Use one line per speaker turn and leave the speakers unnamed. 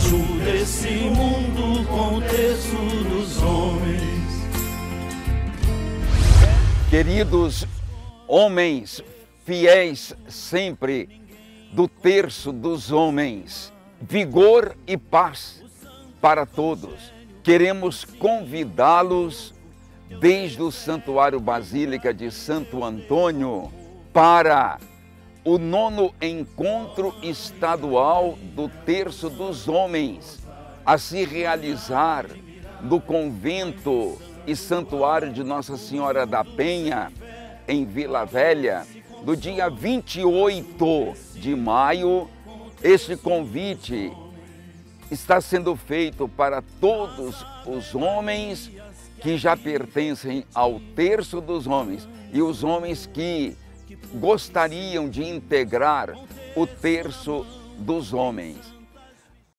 ajuda esse mundo com o terço dos homens.
Queridos homens fiéis sempre do terço dos homens, vigor e paz para todos. Queremos convidá-los desde o Santuário Basílica de Santo Antônio para o nono encontro estadual do Terço dos Homens, a se realizar no convento e santuário de Nossa Senhora da Penha, em Vila Velha, no dia 28 de maio. Este convite está sendo feito para todos os homens que já pertencem ao terço dos homens e os homens que gostariam de integrar o terço dos homens.